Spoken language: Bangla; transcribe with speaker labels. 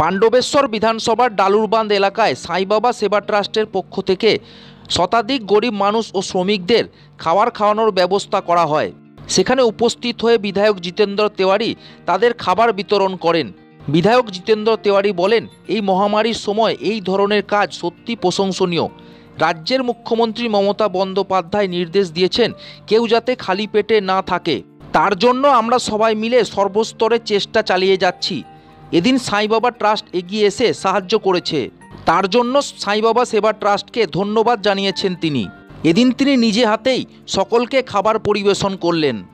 Speaker 1: পাণ্ডবেশ্বর বিধানসভার ডালুরবান্ধ এলাকায় সাইবাবা সেবা ট্রাস্টের পক্ষ থেকে শতাধিক গরিব মানুষ ও শ্রমিকদের খাবার খাওয়ানোর ব্যবস্থা করা হয়। সেখানে উপস্থিত হয়ে বিধায়ক জিতেন্দ্র তেওয়ারি তাদের খাবার বিতরণ করেন। বিধায়ক জিতেন্দ্র তেওয়ারি বলেন, এই মহামারীর সময় এই ধরনের কাজ সত্যি প্রশংসনীয়। রাজ্যের মুখ্যমন্ত্রী মমতা বন্দ্যোপাধ্যায় নির্দেশ দিয়েছেন কেউ যাতে খালি পেটে না থাকে। তার জন্য আমরা সবাই মিলে সর্বস্তরে চেষ্টা চালিয়ে যাচ্ছি। এদিন সাইবাবা ট্রাস্ট এগিয়ে এসে সাহায্য করেছে। তার জন্য সাইবাবা সেবা ট্রাস্টকে ধন্যবাদ জানিয়েছেন তিনি। এদিন তিনি নিজে হাতেই সকলকে খাবার পরিবেশন করলেন।